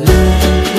嗯